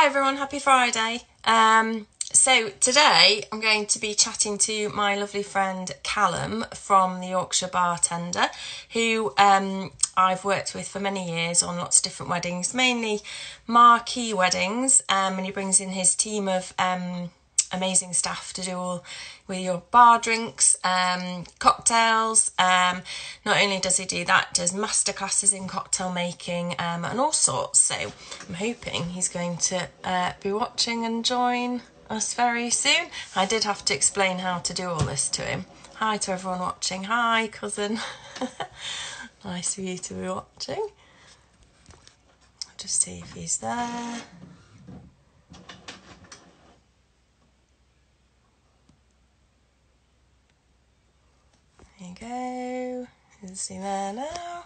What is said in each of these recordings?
Hi everyone, happy Friday. Um, so today I'm going to be chatting to my lovely friend Callum from the Yorkshire Bartender, who um, I've worked with for many years on lots of different weddings, mainly marquee weddings, um, and he brings in his team of um, amazing staff to do all with your bar drinks, um, cocktails. Um, not only does he do that, does masterclasses in cocktail making um, and all sorts. So I'm hoping he's going to uh, be watching and join us very soon. I did have to explain how to do all this to him. Hi to everyone watching. Hi, cousin. nice of you to be watching. I'll just see if he's there. There you go. Is he there now?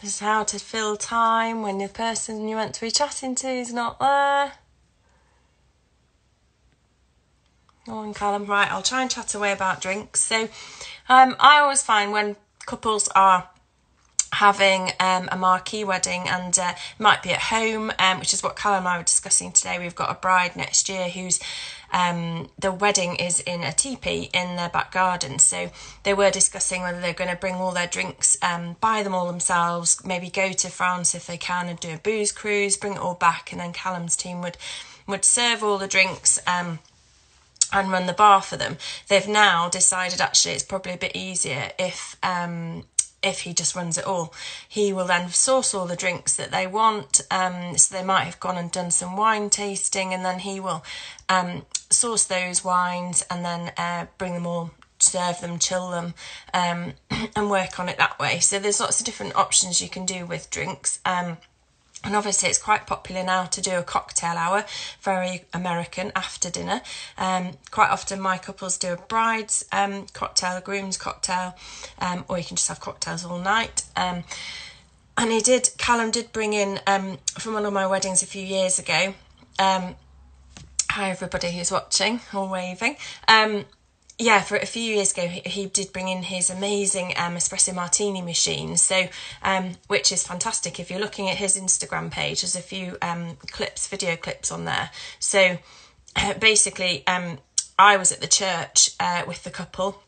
This is how to fill time when the person you want to be chatting to is not there. Go on, Callum. Right, I'll try and chat away about drinks. So, um, I always find when couples are having um, a marquee wedding and uh, might be at home, um, which is what Callum and I were discussing today. We've got a bride next year who's um, the wedding is in a teepee in their back garden. So they were discussing whether they're going to bring all their drinks, um, buy them all themselves, maybe go to France if they can and do a booze cruise, bring it all back, and then Callum's team would would serve all the drinks. Um, and run the bar for them. They've now decided actually it's probably a bit easier if um, if he just runs it all. He will then source all the drinks that they want. Um, so they might have gone and done some wine tasting, and then he will um, source those wines and then uh, bring them all. Serve them, chill them, um, and work on it that way. So there's lots of different options you can do with drinks. Um, and obviously, it's quite popular now to do a cocktail hour, very American after dinner. Um, quite often, my couples do a bride's um, cocktail, a groom's cocktail, um, or you can just have cocktails all night. Um, and he did, Callum did bring in from one of my weddings a few years ago. Um, hi, everybody who's watching or waving yeah, for a few years ago, he, he did bring in his amazing um, espresso martini machine. So, um, which is fantastic. If you're looking at his Instagram page, there's a few um, clips, video clips on there. So, uh, basically, um, I was at the church uh, with the couple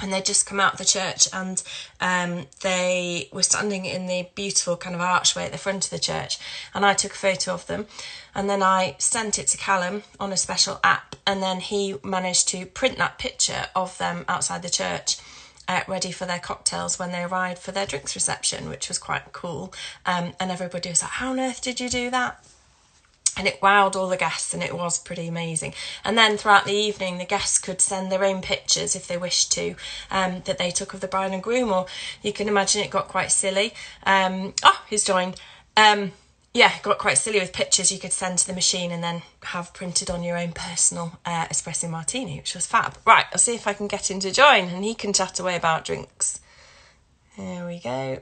and they'd just come out of the church and um, they were standing in the beautiful kind of archway at the front of the church and i took a photo of them and then i sent it to callum on a special app and then he managed to print that picture of them outside the church uh, ready for their cocktails when they arrived for their drinks reception which was quite cool. Um, and everybody was like how on earth did you do that and it wowed all the guests and it was pretty amazing. And then throughout the evening the guests could send their own pictures if they wished to um, that they took of the bride and groom or you can imagine it got quite silly. Um, oh who's joined? Um, yeah it got quite silly with pictures you could send to the machine and then have printed on your own personal uh, espresso martini which was fab. Right i'll see if i can get him to join and he can chat away about drinks. There we go.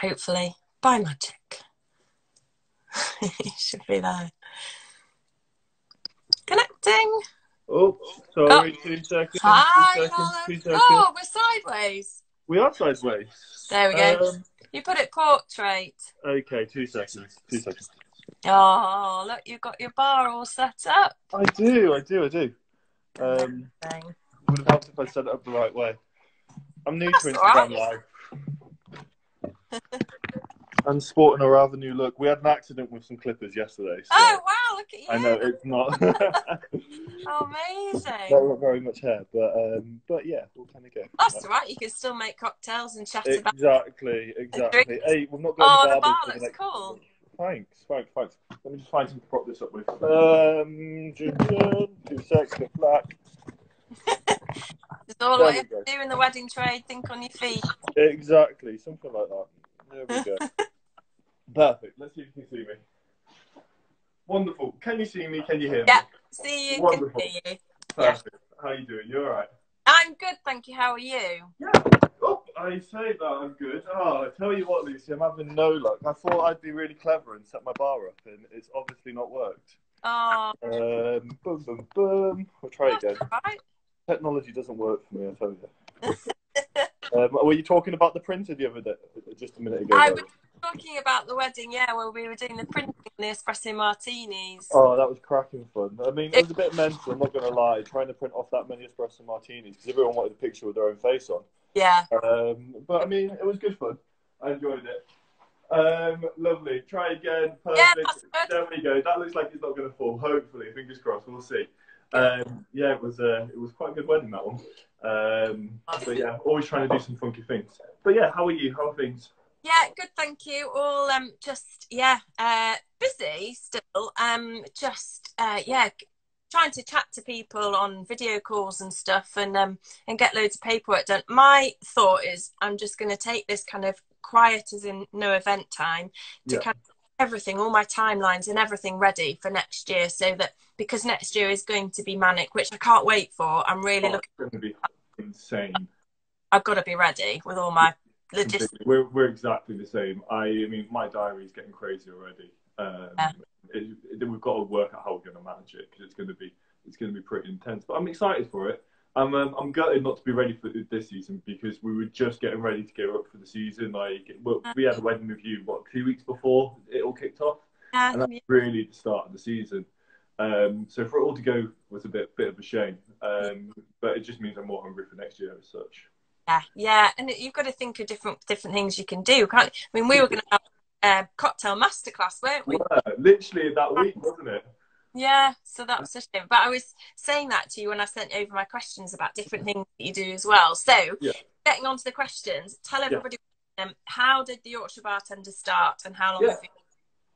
Hopefully by magic. it should be there. Connecting. Oh, sorry, oh. two seconds. Hi, two seconds, two seconds. Oh, we're sideways. We are sideways. There we go. Um, you put it portrait. Okay, two seconds. Two seconds. Oh, look, you've got your bar all set up. I do, I do, I do. Um, it would have helped if I set it up the right way. I'm new That's to Instagram right. Live. and sporting a rather new look. We had an accident with some clippers yesterday. So oh wow! Look at you. I know it's not. amazing. Not very much hair, but um, but yeah, we'll kind of go. That's right. You can still make cocktails and chat exactly, about. Exactly, exactly. Hey, we've not got. Oh, the bar looks next... cool. Thanks, thanks, thanks. Let me just find something to prop this up with. Um, two seconds, get black. It's all there what you do in the wedding trade. Think on your feet. Exactly, something like that. There we go. Perfect. Let's see if you can see me. Wonderful. Can you see me? Can you hear me? Yeah, see you. Wonderful. Can see you. Perfect. Yeah. How are you doing? You all right? I'm good, thank you. How are you? Yeah. Oh, I say that I'm good. Oh, I tell you what, Lucy, I'm having no luck. I thought I'd be really clever and set my bar up, and it's obviously not worked. Oh. Um, boom, boom, boom. We'll try That's again. Right. Technology doesn't work for me, I tell you. um, were you talking about the printer the other day, just a minute ago? I was, talking about the wedding, yeah, where we were doing the printing the espresso martinis. Oh, that was cracking fun. I mean, it was a bit mental. I'm not going to lie, trying to print off that many espresso martinis because everyone wanted a picture with their own face on. Yeah. Um, but I mean, it was good fun. I enjoyed it. Um, lovely. Try again. Perfect. Yeah, there we go. That looks like it's not going to fall. Hopefully, fingers crossed. We'll see. Um, yeah, it was. Uh, it was quite a good wedding that one. Um, but yeah, always trying to do some funky things. But yeah, how are you? How are things? Yeah, good, thank you. All um just yeah, uh busy still. Um just uh yeah, trying to chat to people on video calls and stuff and um and get loads of paperwork done. My thought is I'm just gonna take this kind of quiet as in no event time to Yeah. kind of everything, all my timelines and everything ready for next year so that because next year is going to be manic, which I can't wait for, I'm really Oh, looking it's going to be insane. I've got to be ready with all my logistics. We're we're exactly the same. I, I mean, my diary is getting crazy already. Um, Yeah. it, it- we've got to work out how we're going to manage it because it's going to be it's going to be pretty intense. But I'm excited for it. I'm um, I'm gutted not to be ready for this season because we were just getting ready to gear up for the season. Like well, we had a wedding review what two weeks before it all kicked off, and that's really the start of the season. Um, so for it all to go was a bit bit of a shame. Um, but it just means I'm more hungry for next year as such. Yeah, yeah, and you've got to think of different different things you can do. Can't? I mean, we were going to have a cocktail masterclass, weren't we? Yeah, literally that week, wasn't it? Yeah, so that's a shame. But I was saying that to you when I sent over my questions about different things that you do as well. So, Yeah. getting on to the questions, tell everybody um, how did the Yorkshire bartender start and how long Yeah. have you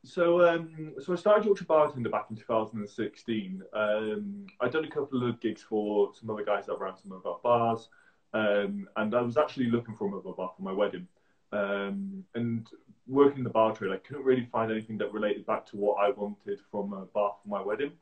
So, um, so I started Yorkshire Bartender back in 2016. Um, I'd done a couple of gigs for some other guys that ran some of our bars, um, and I was actually looking for another bar for my wedding. Um, and working in the bar trade, I couldn't really find anything that related back to what I wanted from a bar for my wedding.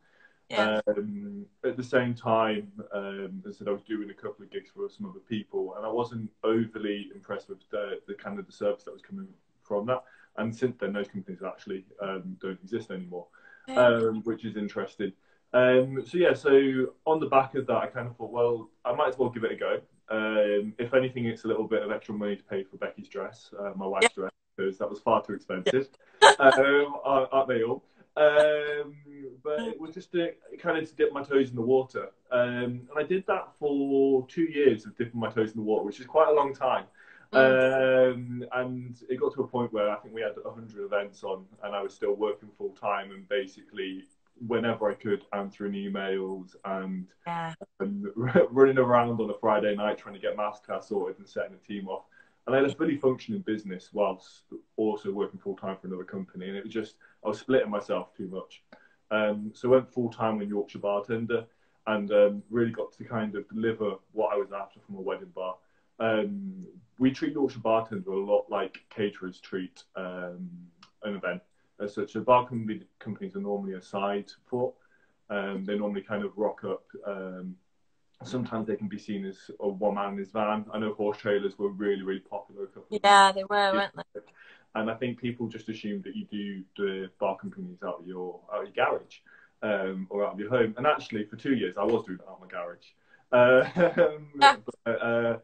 Yeah. Um, at the same time, um, as I said, I was doing a couple of gigs for some other people, and I wasn't overly impressed with the, the kind of the service that was coming from that. And since then, those companies actually um, don't exist anymore, um, which is interesting. Um, so yeah, so on the back of that, I kind of thought, well, I might as well give it a go. Um, if anything, it's a little bit of extra money to pay for Becky's dress, uh, my wife's dress, because that was far too expensive. um, aren't aren't they all? Um, but it was just to, kind of to dip my toes in the water. Um, and I did that for two years of dipping my toes in the water, which is quite a long time. Um, and it got to a point where I think we had 100 events on, and I was still working full time and basically whenever I could answering emails and, yeah. and running around on a Friday night trying to get masterclass sorted and setting a team off. And I had a fully functioning business whilst also working full time for another company, and it was just I was splitting myself too much. Um, so I went full time in Yorkshire bartender, and um, really got to kind of deliver what I was after from a wedding bar. Um, we treat Yorkshire bartender a lot like caterers treat um, an event. As such, a bar company, companies are normally a side support. Um, they normally kind of rock up. Um, sometimes they can be seen as a one man in his van. I know horse trailers were really, really popular a couple of Yeah, they were, weren't they? and I think people just assume that you do the bar companies out of your out of your garage um, or out of your home. And actually, for two years, I was doing that out of my garage. Yeah. but, uh,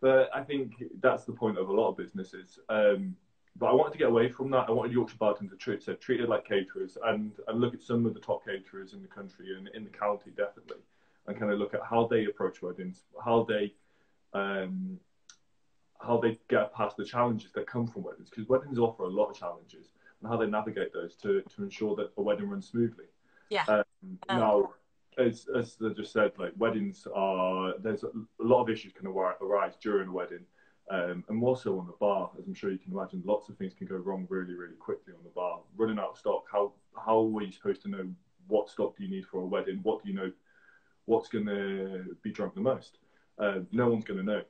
but I think that's the point of a lot of businesses. Um, but I wanted to get away from that. I wanted Yorkshire Bartender to treat, so treated like caterers and, and look at some of the top caterers in the country and in the county, definitely, and kind of look at how they approach weddings, how they um, how they get past the challenges that come from weddings because weddings offer a lot of challenges and how they navigate those to, to ensure that a wedding runs smoothly. Yeah. Um, Um, now, as as I just said, like weddings are there's a, a lot of issues can arise during a wedding, um, and more so on the bar, as I'm sure you can imagine. Lots of things can go wrong really really quickly on the bar. Running out of stock. How how are you supposed to know what stock do you need for a wedding? What do you know? What's going to be drunk the most? Um, no one's going to know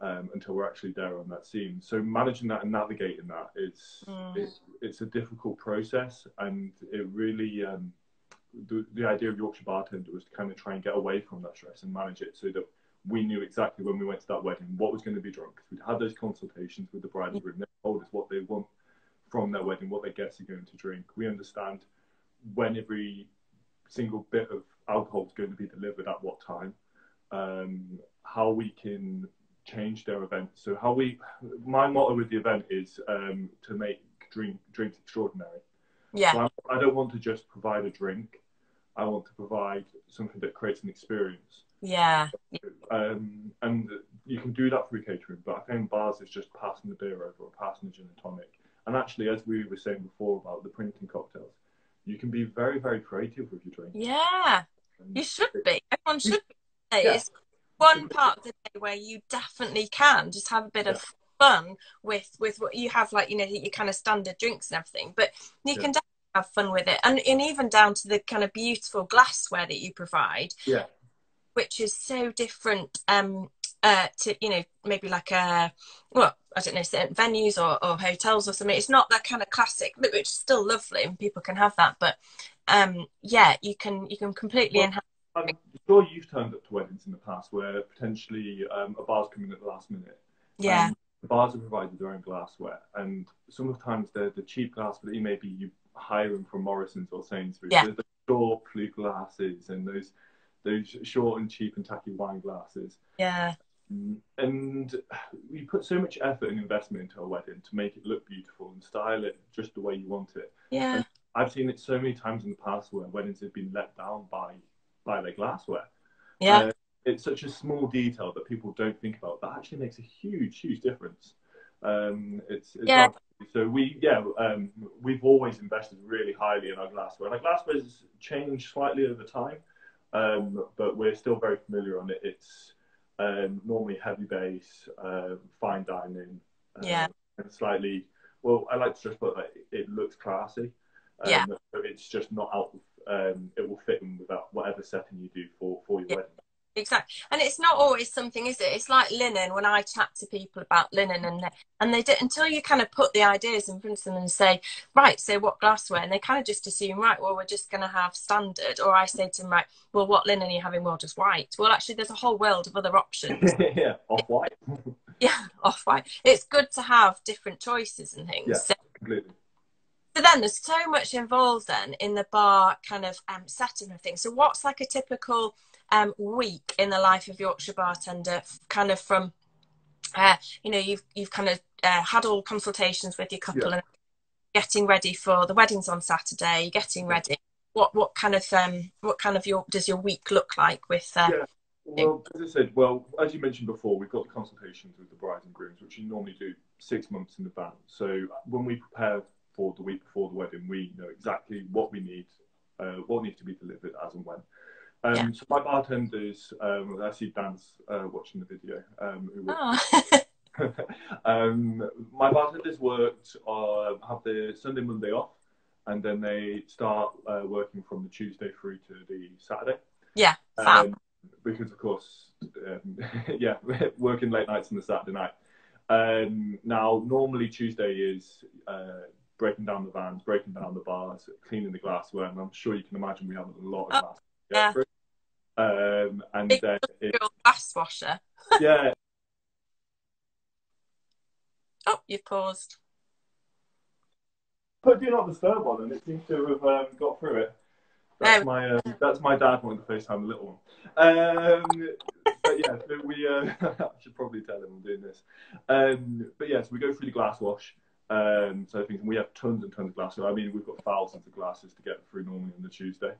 um, until we're actually there on that scene. So managing that and navigating that is Mm. it's, it's a difficult process, and it really um, the, the idea of Yorkshire Bartender was to kind of try and get away from that stress and manage it so that we knew exactly when we went to that wedding what was going to be drunk. we'd had those consultations with the bride and groom. They told us what they want from their wedding, what their guests are going to drink. We understand when every single bit of alcohol is going to be delivered at what time, um, how we can change their event. So how we, my motto with the event is um, to make drink drinks extraordinary. Yeah. So I don't want to just provide a drink. I want to provide something that creates an experience. Yeah. Um, and you can do that through catering, but I think bars is just passing the beer over or passing the gin and tonic. And actually, as we were saying before about the printing cocktails, you can be very, very creative with your drink. Yeah, And you should be. Everyone should be. Yeah. It's one part of the day where you definitely can just have a bit of fun with with what you have, like you know, your kind of standard drinks and everything. But you Yeah. can definitely have fun with it, and and even down to the kind of beautiful glassware that you provide, Yeah, which is so different. Um, uh, to you know, maybe like a well, I don't know, certain venues or, or hotels or something. It's not that kind of classic, but which is still lovely, and people can have that. But um, yeah, you can you can completely Well, enhance. I'm sure you've turned up to weddings in the past where potentially um, a bar's coming at the last minute. Yeah, the bars have provided their own glassware, and sometimes they're the cheap glass that you maybe you hire them from Morrison's or Sainsbury's. Yeah. There's the short blue glasses and those those short and cheap and tacky wine glasses. yeah, Mm, And we put so much effort and investment into a wedding to make it look beautiful and style it just the way you want it. yeah, I've seen it so many times in the past where weddings have been let down by by their glassware. yeah, Uh, it's such a small detail that people don't think about that actually makes a huge, huge difference. Um, it's, it's Yeah. so we yeah um, we've always invested really highly in our glassware. And our glassware's changed slightly over time, um, but we're still very familiar on it. It's um, normally heavy base, uh, fine dining, um, Yeah. and slightly. Well, I like to just put that it looks classy. Um, Yeah. but it's just not out. Of, um, it will fit in without whatever setting you do for for your Yeah. wedding. Exactly. And it's not always something, is it? It's like linen. When I chat to people about linen, and they, and they did until you kind of put the ideas in front of them and say, right, so what glassware? And they kind of just assume, right, well, we're just going to have standard. Or I say to them, right, well, what linen are you having? Well, just white. Well, actually, there's a whole world of other options. yeah, off white. yeah, off white. It's good to have different choices and things. Yeah. So, Completely. so then there's so much involved then in the bar kind of um, setting of things. So what's like a typical um, week in the life of Yorkshire bartender, kind of from, uh, you know, you've you've kind of uh, had all consultations with your couple Yeah. and getting ready for the weddings on Saturday, getting ready. What what kind of um what kind of your does your week look like with uh, Yeah. Well, as I said, well, as you mentioned before, we've got the consultations with the brides and grooms, which you normally do six months in advance. So when we prepare for the week before the wedding, we know exactly what we need, uh, what needs to be delivered as and when. Um, Yeah. So my bartenders, um, I see Dan's uh, watching the video. Um, who oh. um, my bartenders worked uh, have the Sunday Monday off, and then they start uh, working from the Tuesday through to the Saturday. yeah. Um, because of course, um, yeah, working late nights on the Saturday night. Um, now, normally Tuesday is uh, breaking down the vans, breaking down the bars, cleaning the glassware, and I'm sure you can imagine we have a lot of Oh, glass. yeah. Um, and then it, washer. yeah, Oh, you've paused. put do not disturb one, and it seems to have um, got through it. That's Um, my um, that's my dad wanting to FaceTime the little one. Um, but yeah, so we uh, I should probably tell him I'm doing this. Um, but yeah, so we go through the glass wash. Um, so I think we have tons and tons of glass. So I mean, we've got thousands of glasses to get through normally on the Tuesday.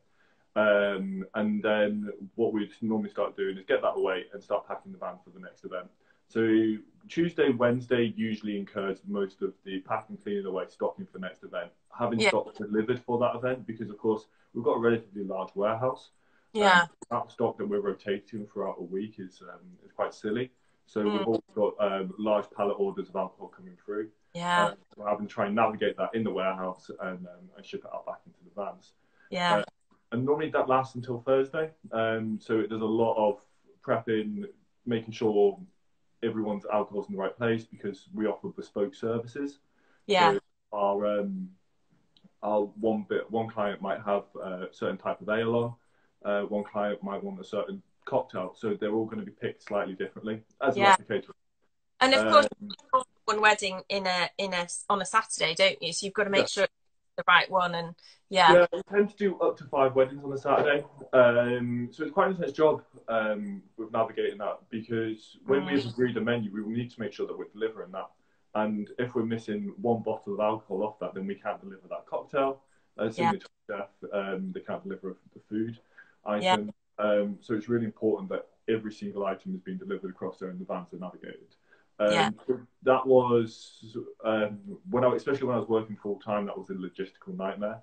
Um, and then what we'd normally start doing is get that away and start packing the van for the next event. So Tuesday, Wednesday usually incurs most of the packing, cleaning away, stocking for the next event. Having Yeah. stock delivered for that event because, of course, we've got a relatively large warehouse. Yeah, Um, that stock that we're rotating throughout a week is um, is quite silly. So Mm. we've also got um, large pallet orders of alcohol coming through. yeah, Um, we're having to try and navigate that in the warehouse and, um, and ship it out back into the vans. yeah, uh, And normally that lasts until Thursday. Um, so there's a lot of prepping, making sure everyone's alcohol's in the right place because we offer bespoke services. yeah, So our um, our one bit one client might have a certain type of ale on, uh, one client might want a certain cocktail, so they're all going to be picked slightly differently as Yeah. And of course, Um, you one wedding in a in a on a Saturday, don't you? So you've got to make Yeah. sure the right one. And yeah, Yeah, we tend to do up to five weddings on a Saturday. Um, so it's quite an intense job um, with navigating that because when Mm. we've agreed a menu, we will need to make sure that we're delivering that. And if we're missing one bottle of alcohol off that, then we can't deliver that cocktail. Uh, similar yeah. chef, um, they can't deliver the food item. Yeah. Um, so it's really important that every single item is being delivered across there and the vans are navigated. Um, yeah. That was um, when I, especially when I was working full time, that was a logistical nightmare.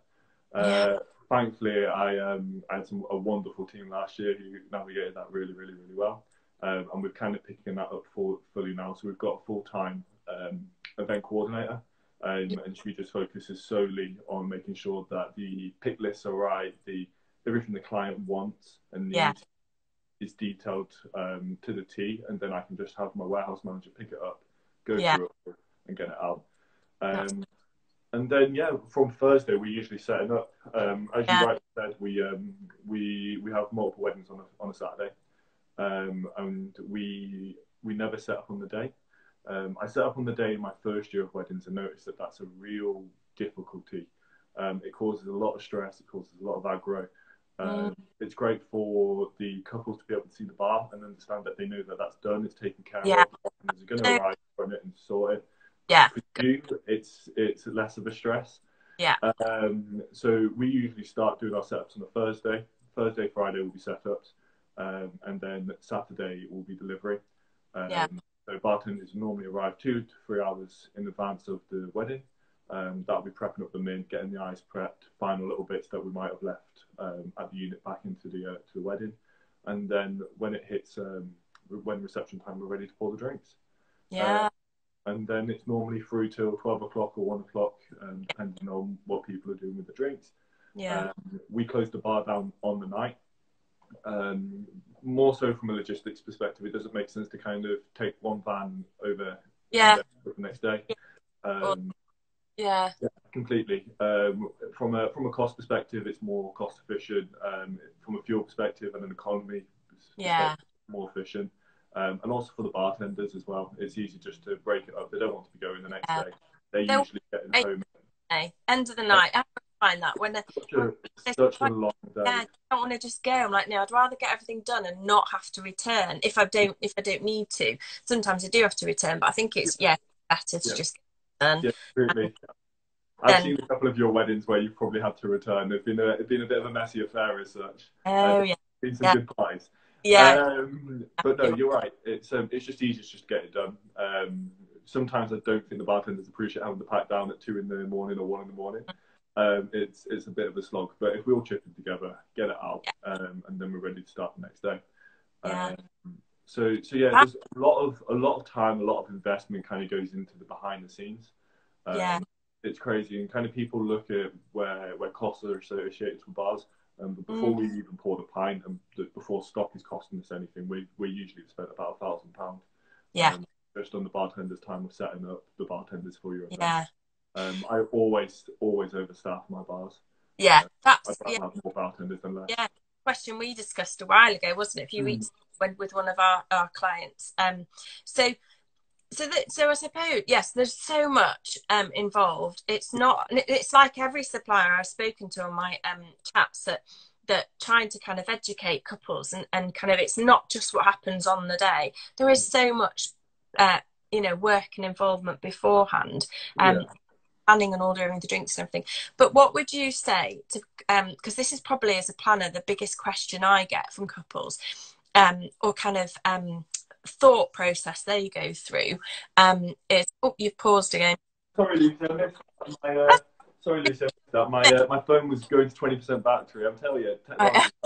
Uh, yeah. Thankfully, I, um, I had some, a wonderful team last year who navigated that really, really, really well. Um, and we're kind of picking that up full, fully now. So we've got a full time um, event coordinator, um, and she just focuses solely on making sure that the pick lists are right, the everything the client wants and needs yeah. Is detailed um, to the T, and then I can just have my warehouse manager pick it up, go yeah. through it, and get it out. Um, and then yeah, from Thursday we usually set it up. Um, as yeah. you rightly said, we um, we we have multiple weddings on a on a Saturday, um, and we we never set up on the day. Um, I set up on the day in my first year of weddings and noticed that that's a real difficulty. Um, it causes a lot of stress. It causes a lot of aggro. Um, mm. It's great for the couples to be able to see the bar and understand that they know that that's done. It's taken care yeah. of. It's going to arrive from it and sort it. Yeah. For you, it's it's less of a stress. Yeah. Um, so we usually start doing our setups on a Thursday. Thursday, Friday will be setups, um, and then Saturday will be delivery. Um, yeah. So bartenders normally arrive two to three hours in advance of the wedding. Um, that'll be prepping up the mint, getting the ice prepped, final little bits that we might have left um, at the unit back into the uh, to the wedding, and then when it hits um, when reception time, we're ready to pour the drinks. Yeah. Uh, and then it's normally through till twelve o'clock or one o'clock, um, depending on what people are doing with the drinks. Yeah. Um, we close the bar down on the night. Um, more so from a logistics perspective, it doesn't make sense to kind of take one van over yeah. the next day. Um, yeah. yeah, completely. Um, from a from a cost perspective, it's more cost efficient. Um, from a fuel perspective and an economy, yeah, more efficient. Um, and also for the bartenders as well, it's easy just to break it up. They don't want to be going the next yeah. day. They usually get home. Day, end of the night. I find that when they're such a, such a long day. Yeah, I don't want to just go. I'm like, no, I'd rather get everything done and not have to return if I don't if I don't need to. Sometimes I do have to return, but I think it's yeah better to yeah. just done. Yeah, really. I've then, seen a couple of your weddings where you've probably had to return. It's been a it's been a bit of a messy affair as such. Oh uh, yeah, been some yeah. good pies. Yeah, um, but no, you're right. It's um, it's just easier just to get it done. Um, sometimes I don't think the bartenders appreciate having the pack down at two in the morning or one in the morning. Um, it's it's a bit of a slog, but if we all chip it together, get it out, um, and then we're ready to start the next day. Yeah. Um, so so yeah, there's a lot of a lot of time, a lot of investment kind of goes into the behind the scenes. Um, yeah it's crazy, and kind of people look at where where costs are associated with bars. Um, but before mm. we even pour the pint, and before stock is costing us anything, we we usually spend about a thousand pound. Yeah. Um, just on the bartender's time of setting up the bartenders for you. Yeah. Um, I always always overstaff my bars. Yeah, uh, that's yeah. have more bartenders than less. Yeah, question we discussed a while ago, wasn't it? A few mm. weeks when with one of our, our clients. Um, so so that so I suppose yes, there's so much um, involved. It's not. It's like every supplier I've spoken to on my um, chats that that trying to kind of educate couples and, and kind of it's not just what happens on the day. There is so much, uh, you know, work and involvement beforehand. Um, yeah. Planning and ordering the drinks and everything. But what would you say to, because um, this is probably as a planner the biggest question I get from couples, um, or kind of um, thought process they go through um, is oh you've paused again. Sorry Lisa. my, uh, sorry Lucy my uh, my phone was going to 20% battery. I'm telling you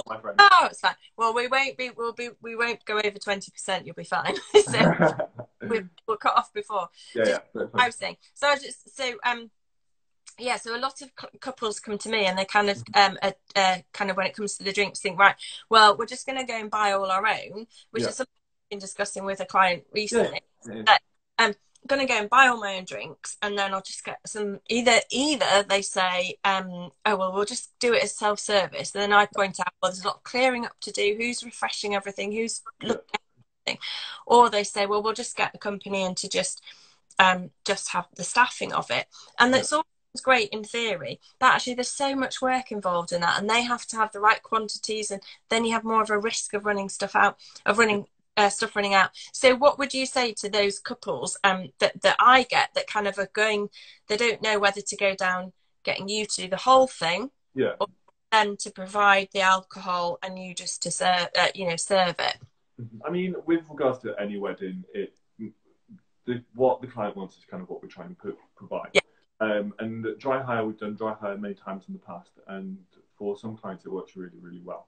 my friend. Oh it's fine. Well we won't be we'll be we won't go over 20% you'll be fine. So we, we'll cut off before. Yeah, yeah I was saying so I just so um yeah, so a lot of couples come to me and they kind of, um, uh, uh, kind of when it comes to the drinks, think right. Well, we're just going to go and buy all our own, which yeah. is something been discussing with a client recently. Yeah. That, um, I'm gonna go and buy all my own drinks, and then I'll just get some. Either either they say, um, "Oh well, we'll just do it as self service." Then I point out, "Well, there's a lot of clearing up to do. Who's refreshing everything? Who's looking at everything?" Or they say, "Well, we'll just get the company in to just um, just have the staffing of it," and that's all great in theory, but actually there's so much work involved in that, and they have to have the right quantities, and then you have more of a risk of running stuff out, of running uh, stuff running out. So, what would you say to those couples um, that that I get that kind of are going? They don't know whether to go down getting you to do the whole thing, yeah, or then to provide the alcohol and you just to serve, uh, you know, serve it. I mean, with regards to any wedding, it the, what the client wants is kind of what we're trying to provide. Yeah. Um, and dry hire, we've done dry hire many times in the past, and for some clients, it works really, really well.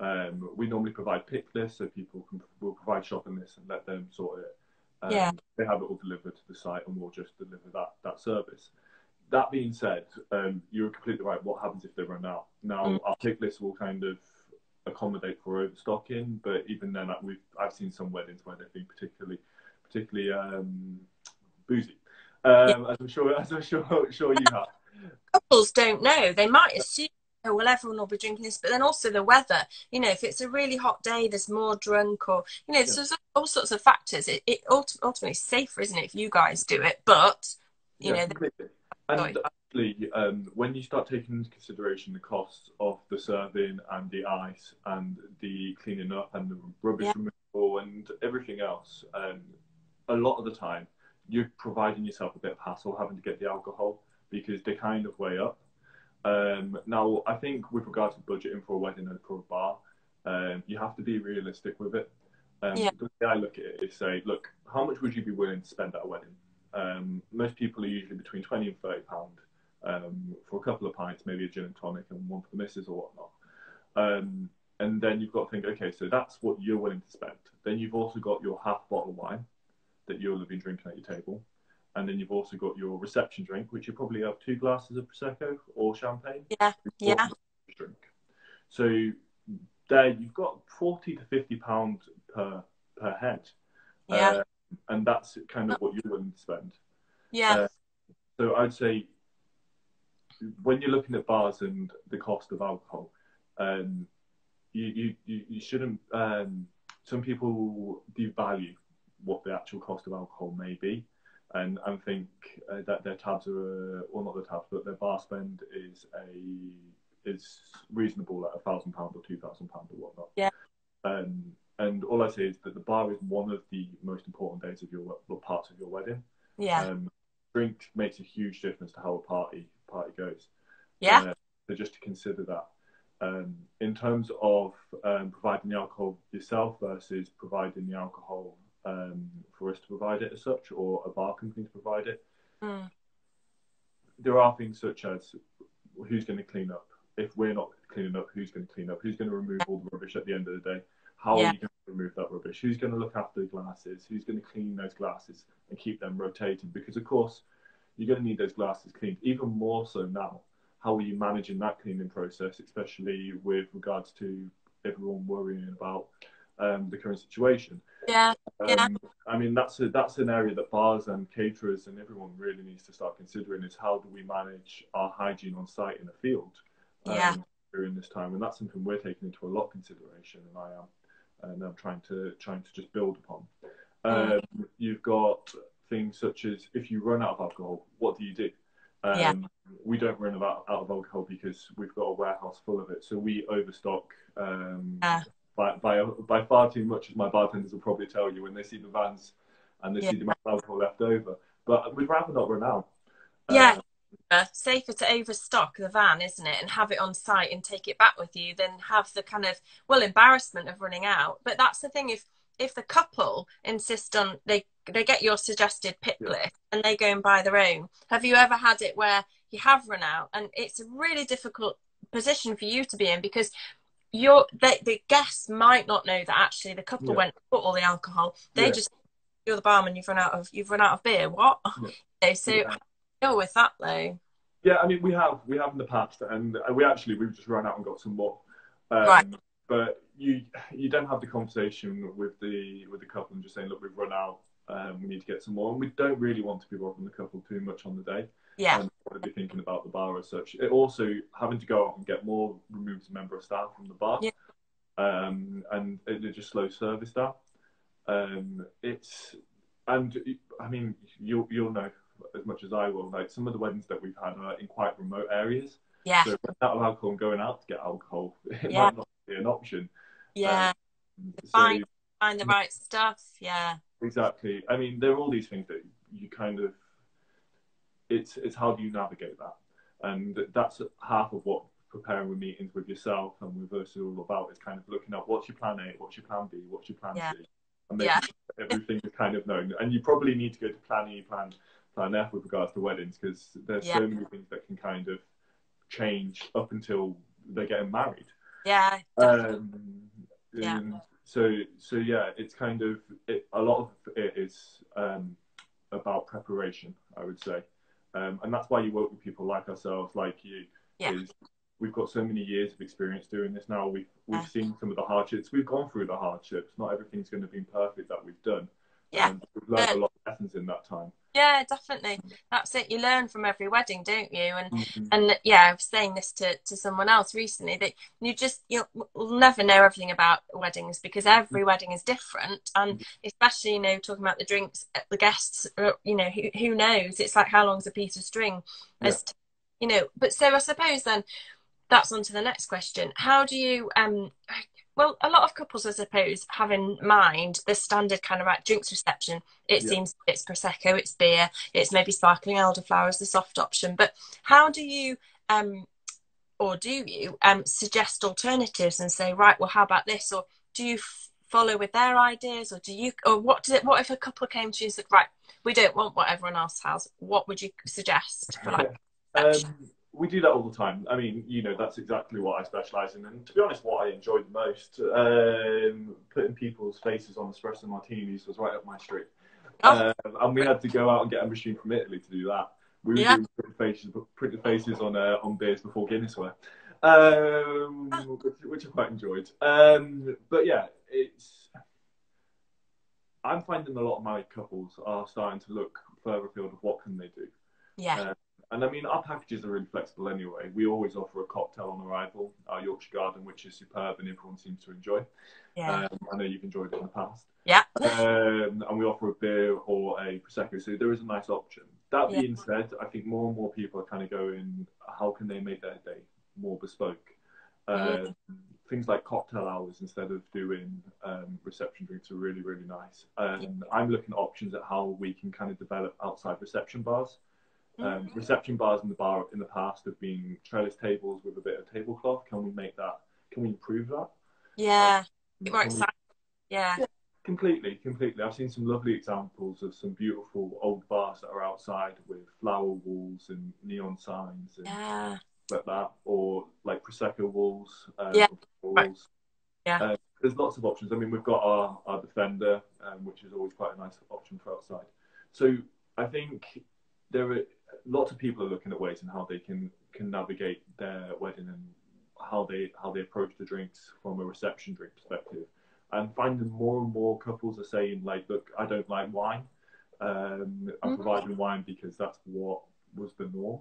Um, we normally provide pick lists, so people can will provide shopping lists and let them sort it. Um, yeah. They have it all delivered to the site, and we'll just deliver that that service. That being said, um, you're completely right. What happens if they run out? Now, mm. our pick list will kind of accommodate for overstocking, but even then, we've I've seen some weddings where they've been particularly particularly um, boozy, um, yeah. as I'm sure as I'm sure sure you have. Couples don't know. They might assume oh, well, everyone will be drinking this, but then also the weather. You know, if it's a really hot day, there's more drunk, or you know, yeah. there's all sorts of factors. It, it ultimately is safer, isn't it, if you guys do it? But you yeah, know, the... and actually, um, when you start taking into consideration the costs of the serving and the ice and the cleaning up and the rubbish yeah. removal and everything else, um, a lot of the time you're providing yourself a bit of hassle having to get the alcohol because they kind of weigh up. Um, now, I think with regards to budgeting for a wedding and for a bar, um, you have to be realistic with it. Um, yeah. The way I look at it is say, look, how much would you be willing to spend at a wedding? Um, most people are usually between 20 and 30 pound um, for a couple of pints, maybe a gin and tonic and one for the missus or whatnot. Um, and then you've got to think, okay, so that's what you're willing to spend. Then you've also got your half bottle of wine that you'll have been drinking at your table. And then you've also got your reception drink, which you probably have two glasses of prosecco or champagne. Yeah, yeah. Drink. So there you've got forty to fifty pound per per head. Yeah. Uh, and that's kind of what you're willing to spend. Yeah. Uh, so I'd say when you're looking at bars and the cost of alcohol, um, you, you, you shouldn't. Um, some people devalue what the actual cost of alcohol may be, and and think uh, that their tabs are, uh, well, not the tabs, but their bar spend is a is reasonable at a thousand pound or two thousand pound or whatnot. Yeah. Um, and all I say is that the bar is one of the most important days of your parts of your wedding. Yeah. Um, drink makes a huge difference to how a party party goes. Yeah. Uh, so just to consider that. Um, in terms of um, providing the alcohol yourself versus providing the alcohol um, for us to provide it as such, or a bar company to provide it. Mm. There are things such as who's going to clean up. If we're not cleaning up, who's going to clean up? Who's going to remove all the rubbish at the end of the day? How yeah. are you going to remove that rubbish? Who's going to look after the glasses? Who's going to clean those glasses and keep them rotating? Because of course, you're going to need those glasses cleaned even more so now. How are you managing that cleaning process, especially with regards to everyone worrying about um, the current situation. Yeah, um, yeah. I mean, that's a, that's an area that bars and caterers and everyone really needs to start considering is how do we manage our hygiene on site in the field um, yeah. during this time, and that's something we're taking into a lot of consideration, and I am, and I'm trying to trying to just build upon. Um, You've got things such as if you run out of alcohol, what do you do? Um, yeah. We don't run out, out of alcohol because we've got a warehouse full of it, so we overstock um, yeah by, by, by far too much, as my bartenders will probably tell you when they see the vans and they yeah. see the amount of alcohol left over. But we'd rather not run out. Yeah. Uh, safer to overstock the van, isn't it, and have it on site and take it back with you than have the kind of well embarrassment of running out. But that's the thing if if the couple insist on they they get your suggested pick yeah. list and they go and buy their own. Have you ever had it where you have run out and it's a really difficult position for you to be in because your the, the guests might not know that actually the couple yeah. went bought all the alcohol. They yeah. just you're the barman. You've run out of you've run out of beer. What? Yeah. so yeah. deal with that though. Yeah, I mean we have we have in the past, and we actually we've just run out and got some more. Um, right. But you you don't have the conversation with the with the couple and just saying, look, we've run out. Um, we need to get some more, and we don't really want to be bothering the couple too much on the day. Yeah. And to be thinking about the bar as such. It also having to go out and get more removes a member of staff from the bar. Yeah. Um, and it, it just slows service down. Um, it's and I mean you'll you'll know as much as I will. Like some of the weddings that we've had are in quite remote areas. Yeah. So without alcohol and going out to get alcohol, it yeah. might not be an option. Yeah. Um, so, find the right stuff. Yeah. Exactly. I mean, there are all these things that you kind of. It's it's how do you navigate that, and that's half of what preparing with meetings with yourself and with us are all about is kind of looking at what's your plan A, what's your plan B, what's your plan Yeah. C, and making Yeah. sure everything is kind of known. And you probably need to go to plan E, plan plan F with regards to weddings because there's Yeah. so many things that can kind of change up until they're getting married. Yeah. Um, Yeah. So so yeah, it's kind of it, a lot of it is um, about preparation, I would say, um, and that's why you work with people like ourselves, like you. Yeah. We've got so many years of experience doing this now. We've we've Yeah. seen some of the hardships. We've gone through the hardships. Not everything's going to be perfect that we've done. Yeah. We've learned a lot of lessons in that time. Yeah, definitely. That's it. You learn from every wedding, don't you? And Mhm. and yeah, I was saying this to, to someone else recently that you just you'll, you'll never know everything about weddings because every wedding is different, and especially you know talking about the drinks, uh, the guests, uh, you know who who knows? It's like how long's a piece of string, as to, you know. But so I suppose then that's on to the next question. How do you um? Well, a lot of couples, I suppose, have in mind the standard kind of like drinks reception. It Yeah. seems it's prosecco, it's beer, it's maybe sparkling elderflower as the soft option. But how do you, um, or do you, um, suggest alternatives and say, right, well, how about this? Or do you f- follow with their ideas, or do you, or what? Do, what if a couple came to you and said, right, we don't want what everyone else has. What would you suggest for like? Um, we do that all the time. I mean, you know, that's exactly what I specialise in, and to be honest, what I enjoyed the most, um, putting people's faces on espresso martinis was right up my street. Oh. Um, and we had to go out and get a machine from Italy to do that. We were Yeah. doing printed faces, printed faces on uh, on beers before Guinness were, um, which, which I quite enjoyed. Um, but yeah, it's. I'm finding a lot of my couples are starting to look further afield of what can they do. Yeah, Uh, and I mean, our packages are really flexible anyway. We always offer a cocktail on arrival, our Yorkshire Garden, which is superb and everyone seems to enjoy. yeah, Um, I know you've enjoyed it in the past. yeah, Um, and we offer a beer or a Prosecco, so there is a nice option. That Yeah. being said, I think more and more people are kind of going, how can they make their day more bespoke? Um, Things like cocktail hours instead of doing um, reception drinks are really, really nice. And I'm looking at options at how we can kind of develop outside reception bars. Um, reception bars in the bar in the past have been trellis tables with a bit of tablecloth. Can we make that? Can we improve that? yeah. More Can we- exciting. Yeah, Completely, completely. I've seen some lovely examples of some beautiful old bars that are outside with flower walls and neon signs and yeah, like that, or like prosecco walls. Um, Yeah. walls. Yeah. Um, there's lots of options. I mean, we've got our our defender, um, which is always quite a nice option for outside. So I think there are lots of people are looking at ways and how they can can navigate their wedding and how they how they approach the drinks from a reception drink perspective. And finding more and more couples are saying like, look, I don't like wine. Um, I'm Mhm. providing wine because that's what was the norm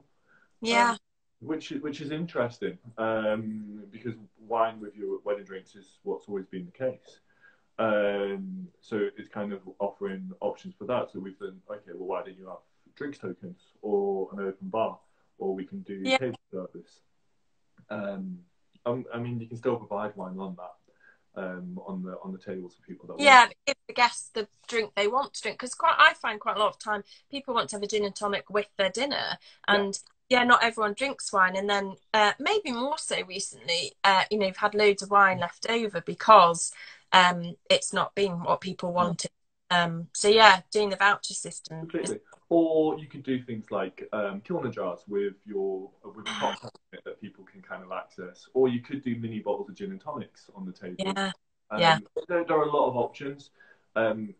yeah, which is, which is interesting um, because wine with your wedding drinks is what's always been the case. Um, so it's kind of offering options for that. So we've done okay. Well, why don't you have drinks tokens or an open bar, or we can do Yeah. table service. Um, um, I mean, you can still provide wine on that um, on the on the tables for people that yeah. Give the guests the drink they want to drink because quite I find quite a lot of time people want to have a gin and tonic with their dinner, and yeah, not everyone drinks wine, and then uh, maybe more so recently, uh, you know, you've had loads of wine left over because um, it's not been what people wanted. Um, so yeah, doing the voucher system. Completely. Or you can do things like um, Kilner jars with your with a cocktail that people can kind of access. Or you could do mini bottles of gin and tonics on the table. Yeah, Um, yeah. There, there are a lot of options. Um,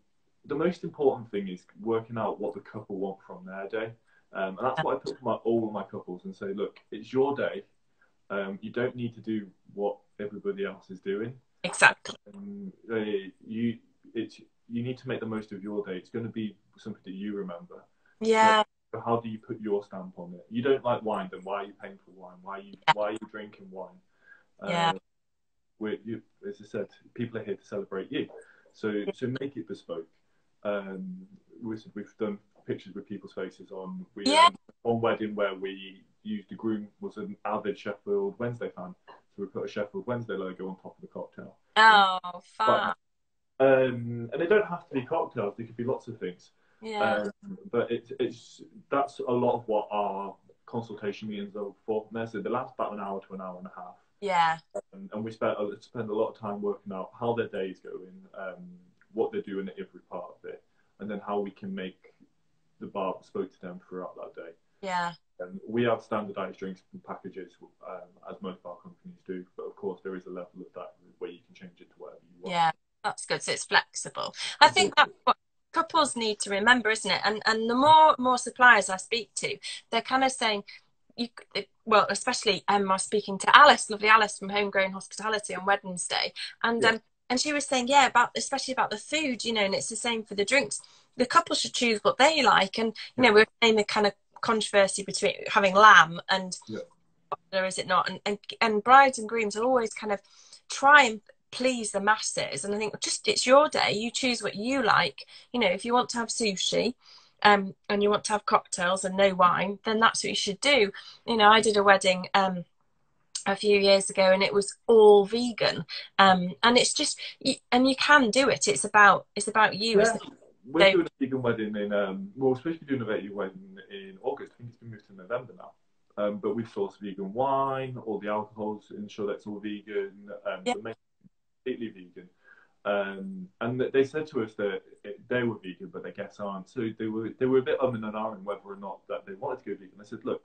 the most important thing is working out what the couple want from their day. Um, and that's what I put for my, all of my couples and say, look, it's your day. Um, you don't need to do what everybody else is doing. exactly. Um, uh, you, it's, you need to make the most of your day. It's going to be something that you remember. Yeah, So how do you put your stamp on it? You don't like wine, then why are you paying for wine? Why are you why are you drinking wine? Yeah. Uh, you, as I said, people are here to celebrate you. So so make it bespoke. Um, we, we've done pictures with people's faces on. We Yeah. um, one wedding where we used the groom was an avid Sheffield Wednesday fan, so we put a Sheffield Wednesday logo on top of the cocktail. Oh, fun. Um, and they don't have to be cocktails; they could be lots of things. Yeah. Um, but it's it's that's a lot of what our consultation meetings are for. And they last about an hour to an hour and a half. Yeah. Um, and we spend spend a lot of time working out how their day is going, um, what they're doing at every part of it, and then how we can make the bar bespoke to them throughout that day. Yeah. And we have standardized drinks and packages, um, as most bar companies do. But of course, there is a level of that where you can change it to whatever you want. Yeah, that's good. So it's flexible. I think that's what couples need to remember, isn't it? And and the more more suppliers I speak to, they're kind of saying, you well, especially um, I was speaking to Alice, lovely Alice from Homegrown Hospitality on Wednesday, and yeah. um, and she was saying, yeah, about especially about the food, you know, and it's the same for the drinks. The couple should choose what they like, and you know, we're saying the kind of controversy between having lamb and yeah. or is it not, and, and and brides and grooms will always kind of try and please the masses. And I think just it's your day. You choose what you like. You know, if you want to have sushi, um, and you want to have cocktails and no wine, then that's what you should do. You know, I did a wedding um a few years ago and it was all vegan um and it's just and you can do it it's about it's about you yeah. we're so, doing a vegan wedding in um well we're supposed to be doing a vegan wedding in august i think it's been moved to november now um but we've sourced vegan wine all the alcohols ensure that's all vegan um yeah. Completely vegan um, and they said to us that they were vegan, but their guests aren't. So they were they were a bit um and ahhing whether or not that they wanted to go vegan. I said, look,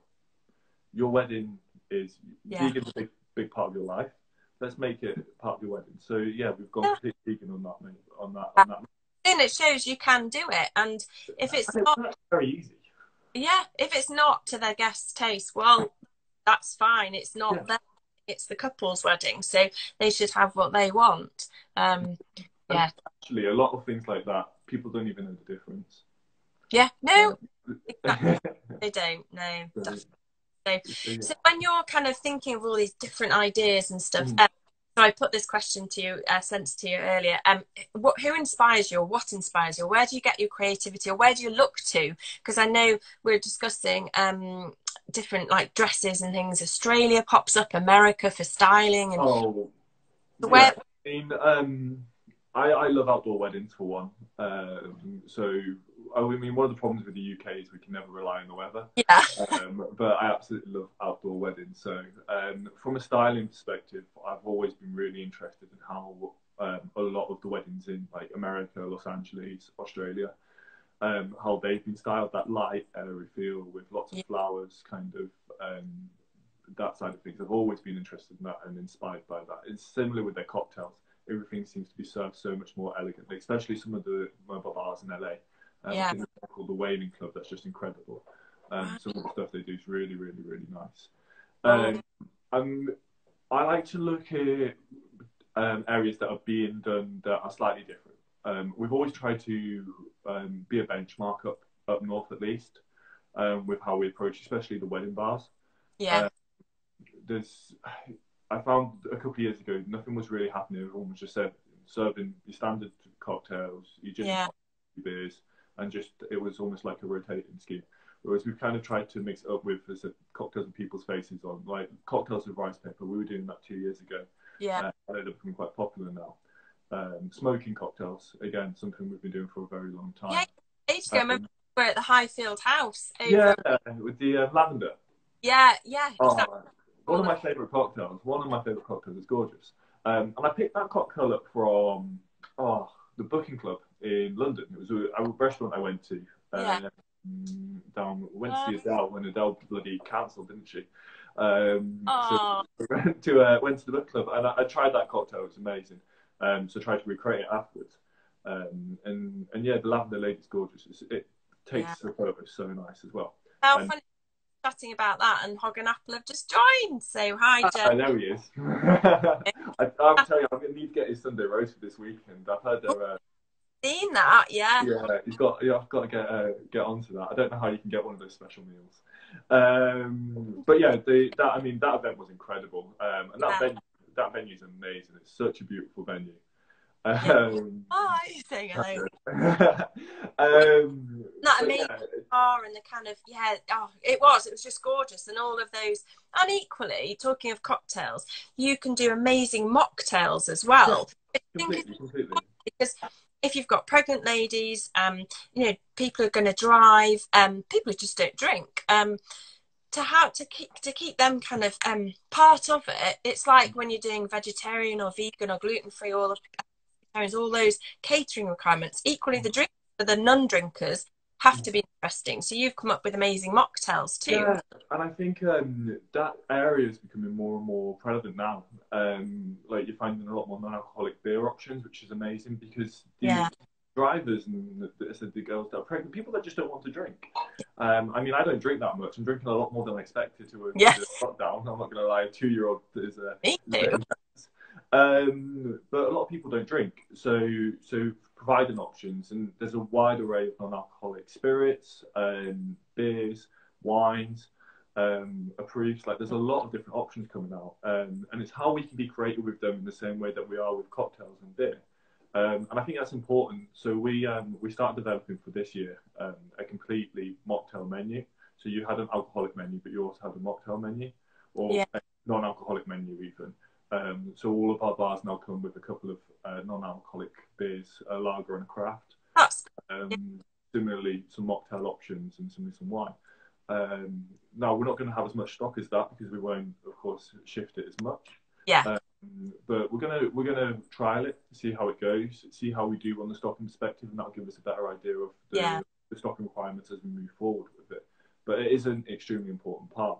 your wedding is yeah. vegan a big big part of your life. Let's make it part of your wedding. So yeah, we've gone yeah. vegan on that on that on that. Then it shows you can do it, and if it's not very easy. Yeah, if it's not to their guests' taste, well, that's fine. It's not yeah. It's the couple's wedding, so they should have what they want. Um, yeah. Actually, a lot of things like that, people don't even know the difference. Yeah. No. Exactly. they don't. No. So, so when you're kind of thinking of all these different ideas and stuff, mm. So I put this question to you, uh, sent to you earlier. Um, what, who inspires you, or what inspires you? Where do you get your creativity, or where do you look to? Because I know we're discussing um, different like dresses and things. Australia pops up, America for styling, and oh, where? Yeah. I mean, um, I, I love outdoor weddings for one. Um, so I mean, one of the problems with the UK is we can never rely on the weather. Yeah. Um, but I absolutely love outdoor weddings. So um, from a styling perspective, I've always been really interested in how um, a lot of the weddings in like America, Los Angeles, Australia, um, how they've been styled, that light, airy feel with lots of flowers, kind of um, that side of things. I've always been interested in that and inspired by that. It's similar with their cocktails. Everything seems to be served so much more elegantly, especially some of the mobile bars in LA. Um, yeah. called the Whaling Club. That's just incredible. Um, some of the stuff they do is really, really, really nice. Um, um, I like to look at um, areas that are being done that are slightly different. Um, we've always tried to um, be a benchmark up up north at least um, with how we approach, especially the wedding bars. Yeah. Uh, there's, I found a couple of years ago nothing was really happening. Everyone was just serving your standard cocktails, you just yeah. beers, and just it was almost like a rotating scheme. Whereas we've kind of tried to mix it up with as cocktails with people's faces on, like cocktails with rice paper. We were doing that two years ago. Yeah, uh, know they're becoming quite popular now. Um, smoking cocktails, again, something we've been doing for a very long time. Yeah, ages ago, um, remember we are at the Highfield House. Over... Yeah, with the uh, lavender. Yeah, yeah. Oh, one of my favourite cocktails. One of my favourite cocktails. It's gorgeous. Um, and I picked that cocktail up from oh the Booking Club in London. It was a, a restaurant I went to. Uh, yeah. Down went to see Adele when Adele bloody cancelled, didn't she? Um, so went to uh, went to the book club and I, I tried that cocktail. It was amazing. Um, so I tried to recreate it afterwards. Um, and and yeah, the lavender lady's gorgeous. It's, it takes yeah. the photo so nice as well. How funny chatting about that, and Hog and Apple have just joined. So hi, Jen. I know he is. I, will tell you, I'm going to need to get his Sunday roast for this weekend. I've heard they're. Uh, Seen that, yeah. Yeah, he's got. Yeah, I've got to get uh, get onto that. I don't know how you can get one of those special meals. Um, but yeah, the, that I mean that event was incredible, um, and that yeah. venue that venue's amazing. It's such a beautiful venue. Um, oh, saying hello. um, that amazing yeah. bar and the kind of yeah, oh, it was. It was just gorgeous, and all of those. And equally, talking of cocktails, you can do amazing mocktails as well. Yeah, completely, completely. because if you've got pregnant ladies, um, you know, people are going to drive, um, people who just don't drink, um, to how to keep to keep them kind of um part of it. It's like when you're doing vegetarian or vegan or gluten free, all of all those catering requirements. Equally, the drink for the non-drinkers have to be interesting. So you've come up with amazing mocktails too. Yeah, and I think um, that area is becoming more and more prevalent now. Um, like you're finding a lot more non-alcoholic beer options, which is amazing because the yeah. drivers and the, the, girls that are pregnant, people that just don't want to drink. Um, I mean, I don't drink that much. I'm drinking a lot more than I expected to. Yeah. lockdown. I'm not going to lie. A two-year-old is a. Me too. Um, but a lot of people don't drink, so so providing options, and there's a wide array of non-alcoholic spirits, um, beers, wines, um, approved. Like there's a lot of different options coming out, um, and it's how we can be creative with them in the same way that we are with cocktails and beer. Um, and I think that's important. So we um, we started developing for this year um, a completely mocktail menu. So you had an alcoholic menu, but you also had a mocktail menu, or yeah. non-alcoholic menu even. Um, so all of our bars now come with a couple of uh, non-alcoholic beers, a lager and a craft. Um, similarly, some mocktail options and some some wine. Um, now we're not going to have as much stock as that because we won't, of course, shift it as much. Yeah. Um, but we're gonna we're gonna trial it, see how it goes, see how we do on the stocking perspective, and that'll give us a better idea of the, yeah. the stocking requirements as we move forward with it. But it is an extremely important part.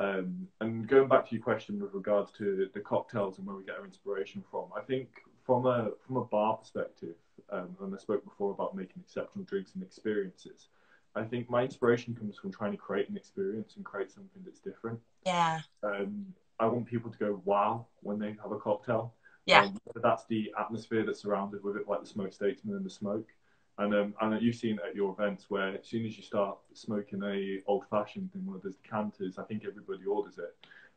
Um, and going back to your question with regards to the cocktails and where we get our inspiration from, I think from a from a bar perspective, um, and I spoke before about making exceptional drinks and experiences. I think my inspiration comes from trying to create an experience and create something that's different. Yeah. Um, I want people to go wow when they have a cocktail. Yeah. Um, that's the atmosphere that's surrounded with it, like the smoke statesman and the smoke. And um, and you've seen at your events where as soon as you start smoking a old fashioned thing, where there's decanters, I think everybody orders it.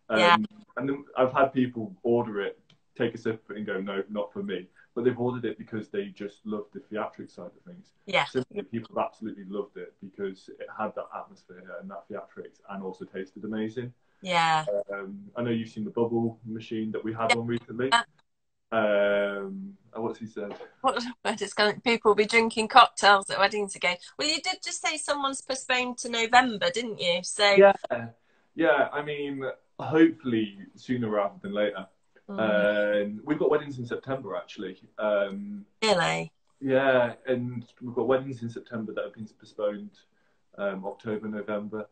Um, yeah. And then I've had people order it, take a sip and go, no, not for me. But they've ordered it because they just love the theatric side of things. Yeah. Simply, people absolutely loved it because it had that atmosphere and that theatrics, and also tasted amazing. Yeah. Um, I know you've seen the bubble machine that we had yeah. on recently. Yeah. Um, oh, what's he said? What, it's going to, people will be drinking cocktails at weddings again. Well, you did just say someone's postponed to November, didn't you? So yeah, yeah. I mean, hopefully sooner rather than later. Mm. Um, we've got weddings in September actually. Um, really? Yeah, and we've got weddings in September that have been postponed. Um, October, November.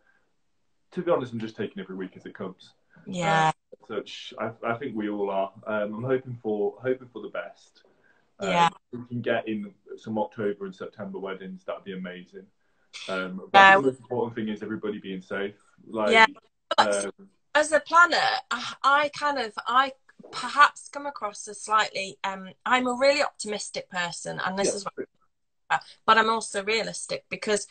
To be honest, I'm just taking every week as it comes. Yeah. Uh, such, I, I, think we all are. Um, I'm hoping for hoping for the best. Um, yeah. If we can get in some October and September weddings, that'd be amazing. Um, but the most important thing is everybody being safe. Like, yeah. Um, as a planner, I, I kind of I perhaps come across as slightly. Um, I'm a really optimistic person, and this yeah. is what. But I'm also realistic because